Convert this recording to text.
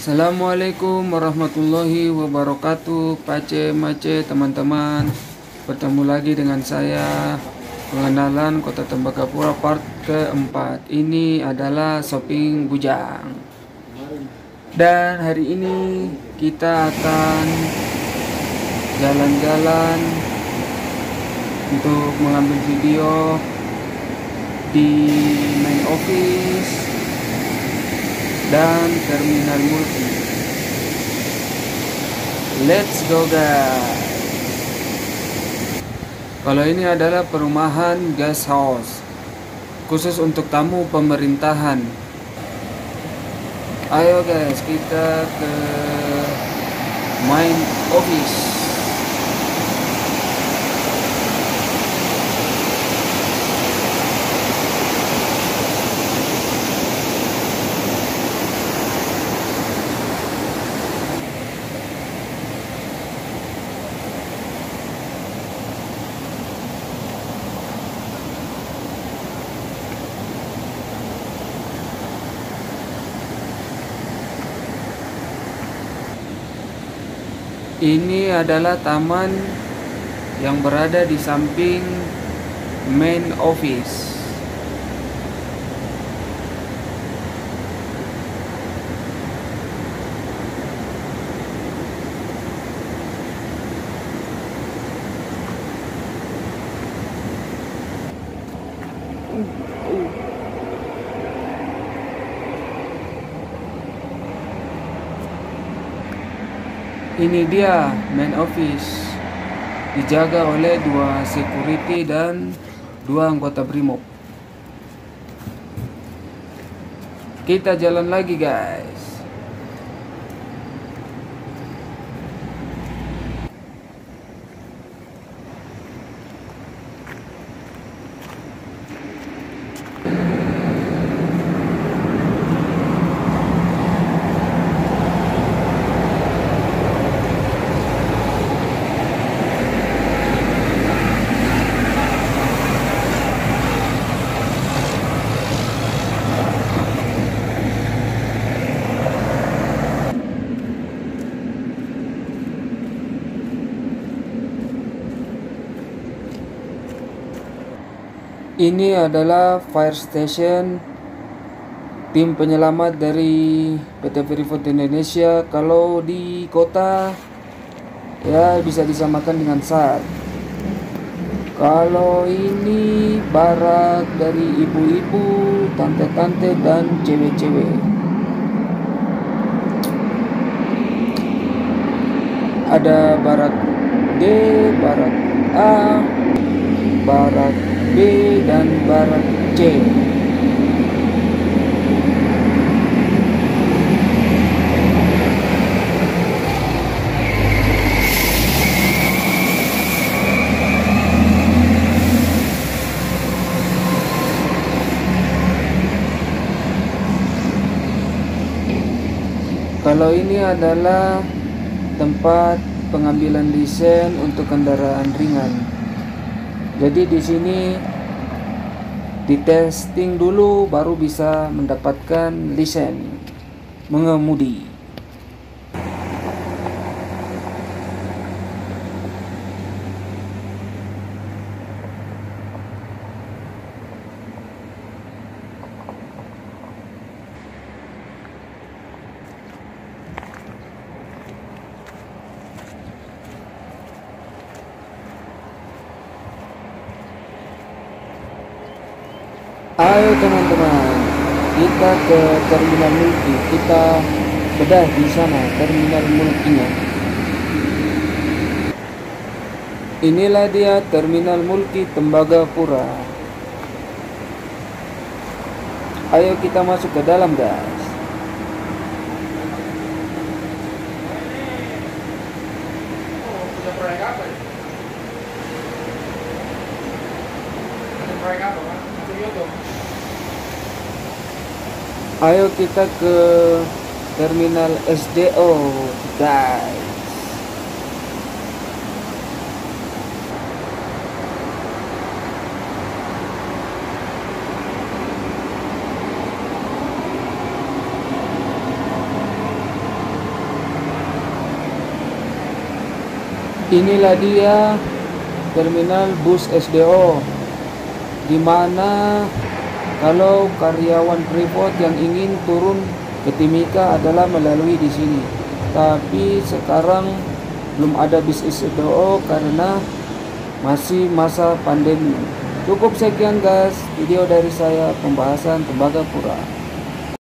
Assalamualaikum warahmatullahi wabarakatuh. Pace Mace teman-teman. Bertemu lagi dengan saya Pengenalan Kota Tembagapura part keempat. Ini adalah shopping Bujang. Dan hari ini kita akan Jalan-jalan Untuk mengambil video Di main office dan terminal multi. Let's go guys. Kalau ini adalah perumahan guest house khusus untuk tamu pemerintahan. Ayo guys, kita ke main office. Ini adalah taman yang berada di samping main office. Ini dia main office dijaga oleh dua security dan dua anggota brimob. Kita jalan lagi guys. Ini adalah fire station tim penyelamat dari PT Freeport Indonesia. Kalau di kota ya bisa disamakan dengan SAR. Kalau ini barak dari ibu-ibu, tante-tante dan cewek-cewek. Ada barak D, barak A, barak B dan barak C. Kalau ini adalah tempat pengambilan desain untuk kendaraan ringan. Jadi di sini di testing dulu baru bisa mendapatkan lisen mengemudi. Ayo teman-teman, kita ke terminal multi. Kita bedah di sana terminal multinya. Inilah dia terminal multi Tembagapura. Ayo kita masuk ke dalam, guys. Punya proyek ayo kita ke terminal SDO guys. Inilah dia terminal bus SDO di mana kalau karyawan Freeport yang ingin turun ke Timika adalah melalui di sini. Tapi sekarang belum ada bis SDO karena masih masa pandemi. Cukup sekian guys video dari saya pembahasan Tembagapura.